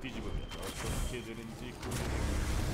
뒤집으면 어떻게 되는지 궁금해.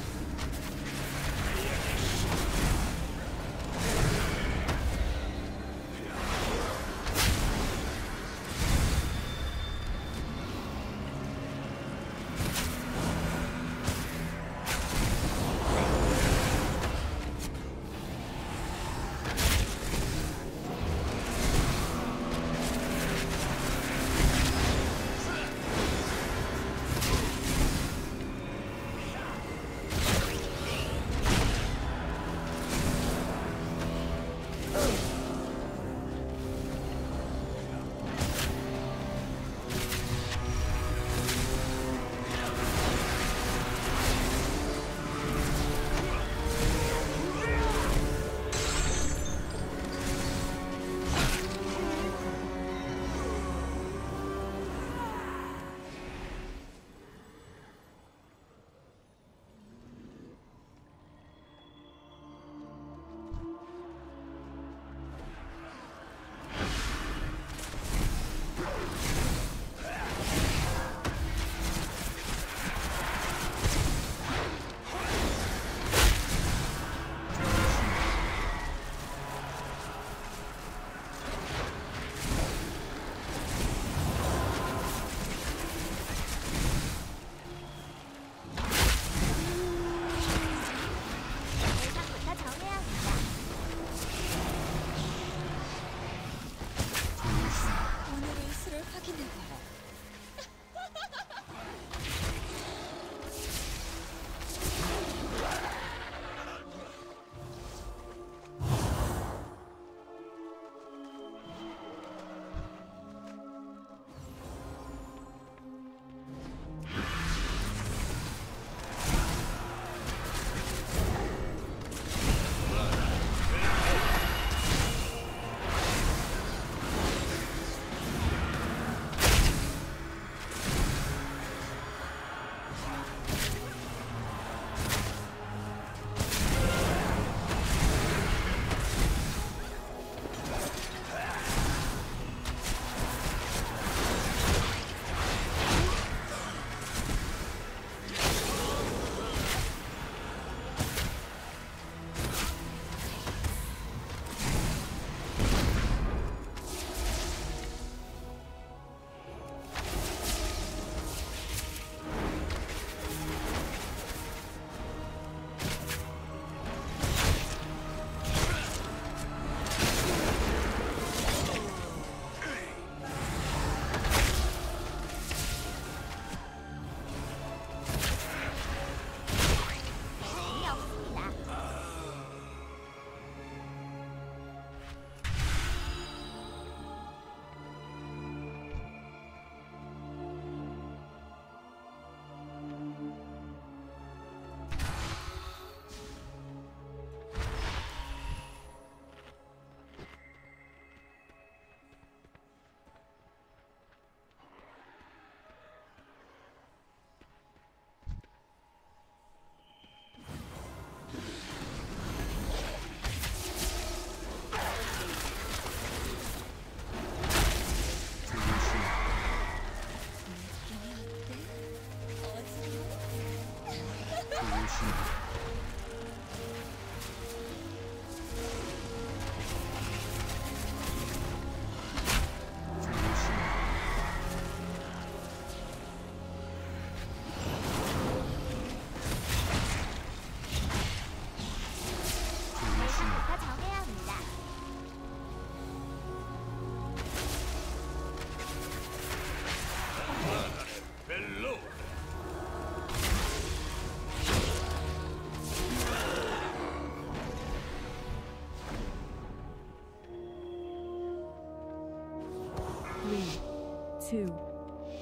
two,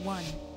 one.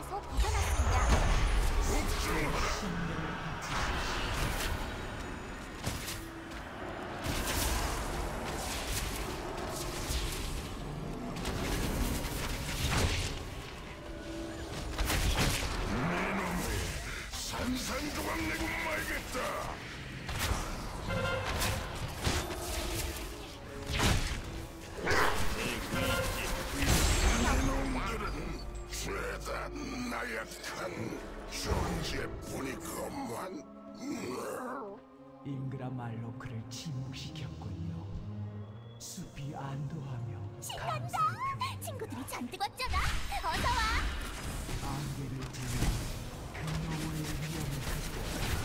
위기에서 벗어났습니다. 안도하며 신난다! 친구들이 잔뜩 왔잖아! 어서와! 안개를 두며 그녀의 위험을 극복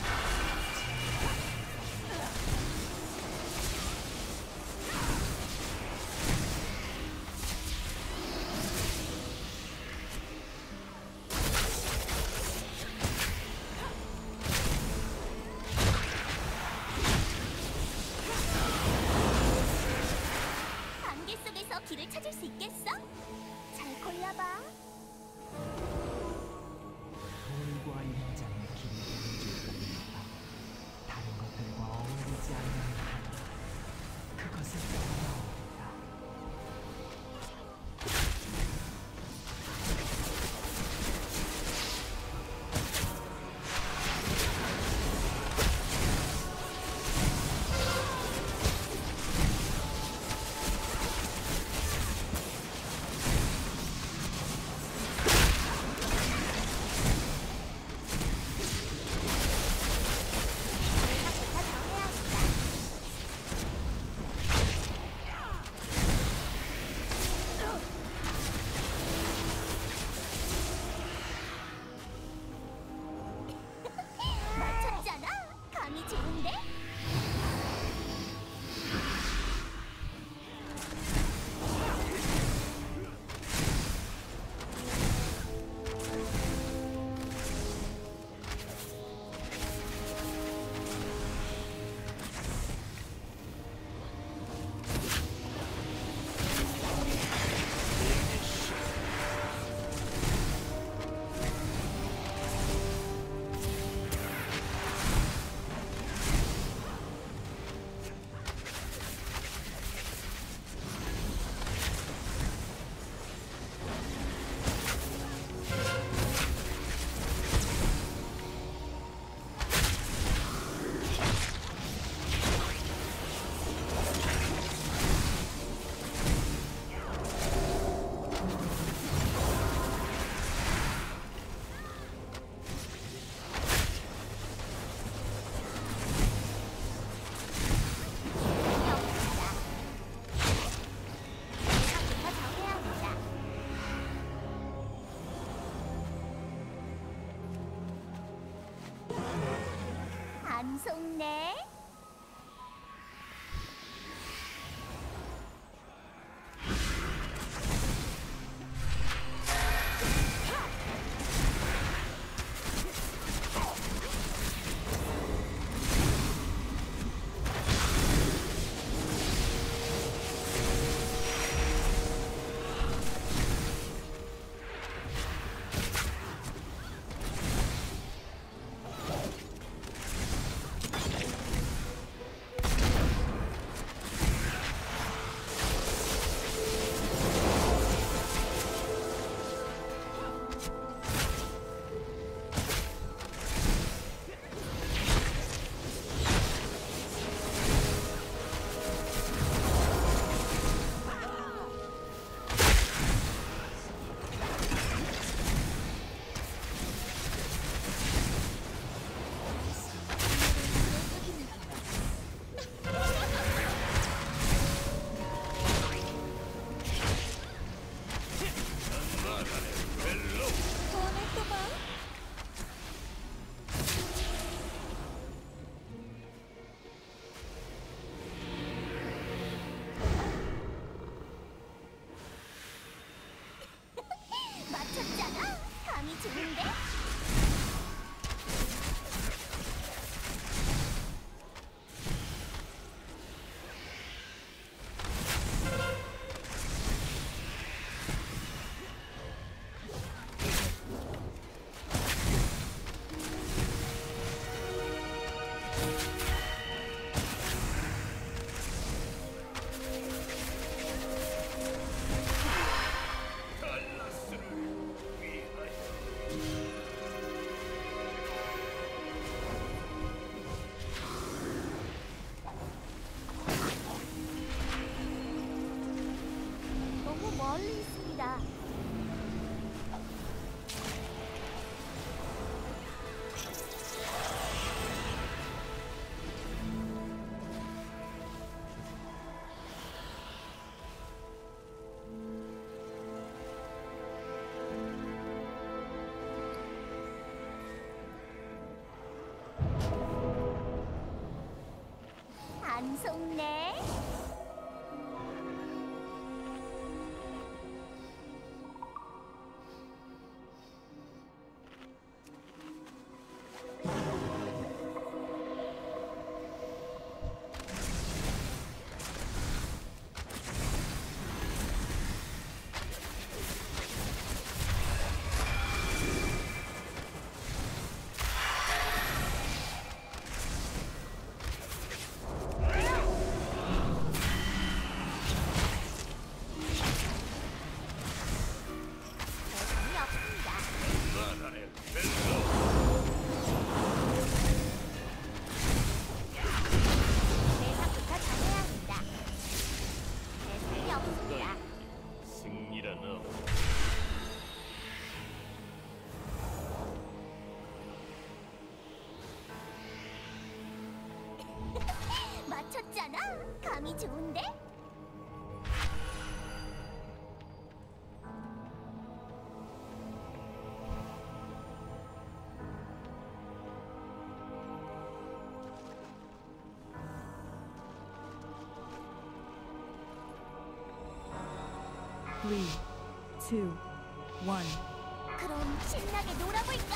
Bye. ね 3, 2, 1 그럼 신나게 놀아볼까?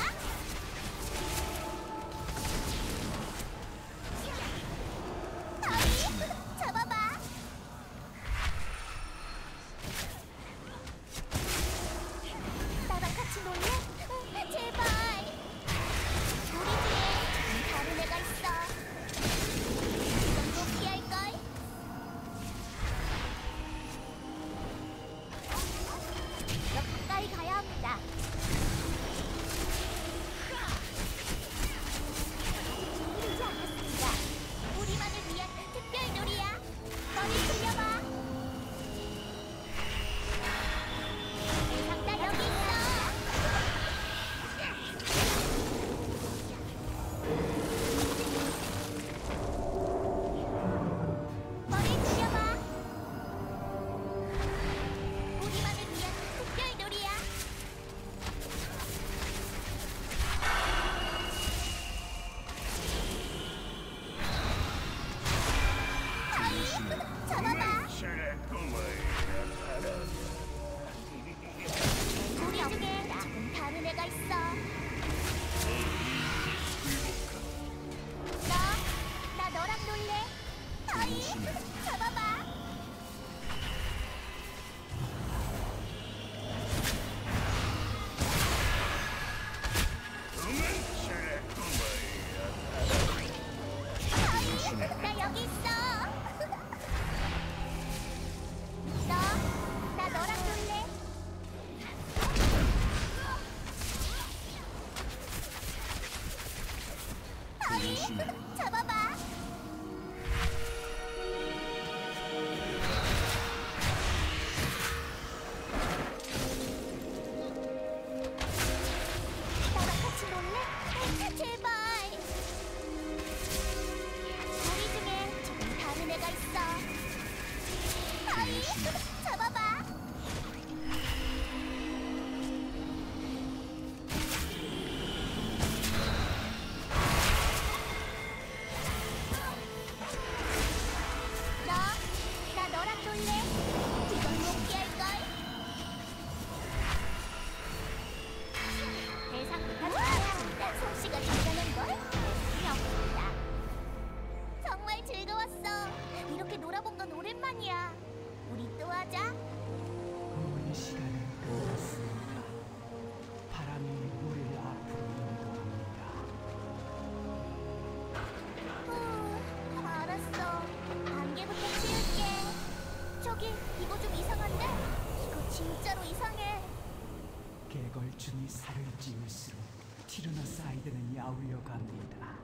얼중이 살을 찌울수록 티르노사이드는 야울려 갑니다.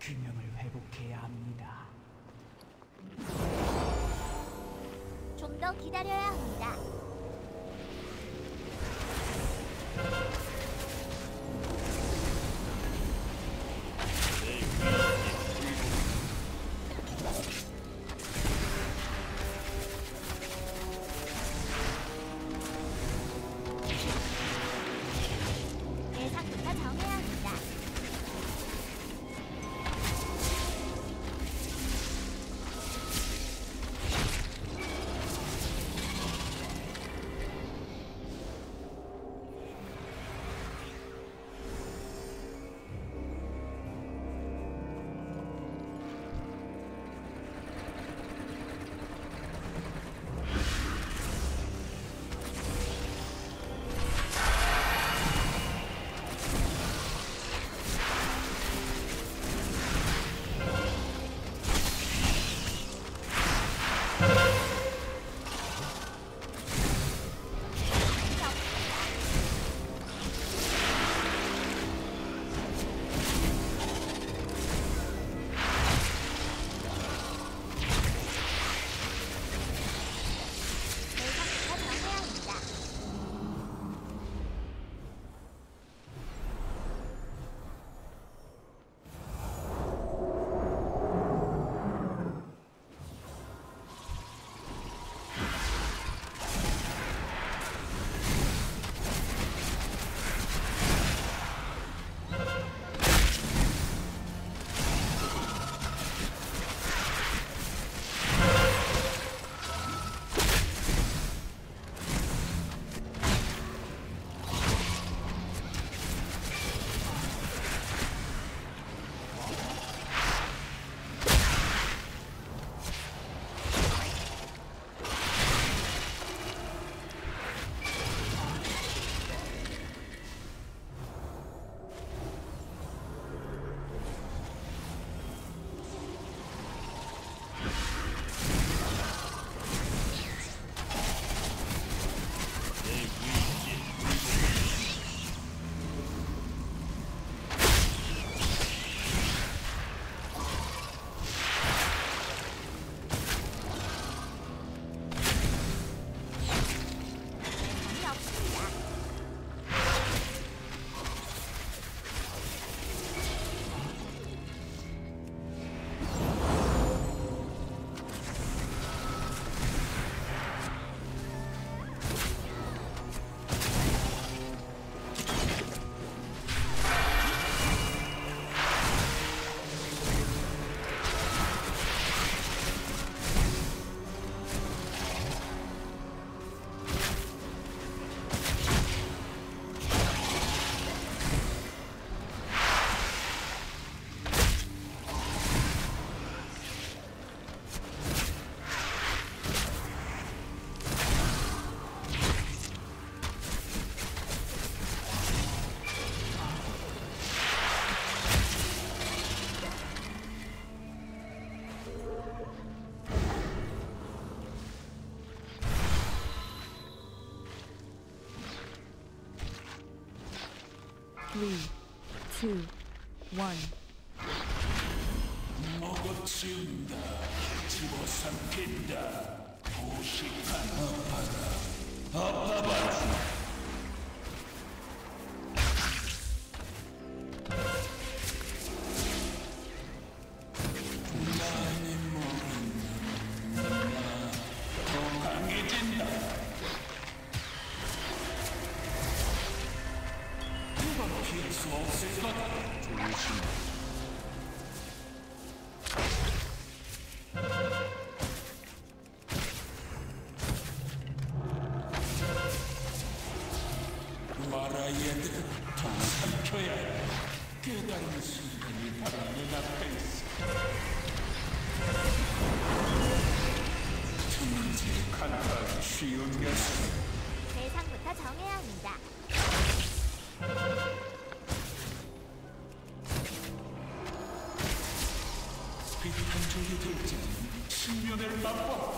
균형을 회복해야 합니다. 좀 더 기다려야 합니다. Three, two, one. 먹어치운다 집어 삼킨다 무식한 마라 얘들을 더 삼켜야 해. 깨달은 순간이 바로 눈앞에 있어. 정직하다 쉬운 녀석. 예상부터 정해야 합니다. 비탄적이 될지 신면을 맛봐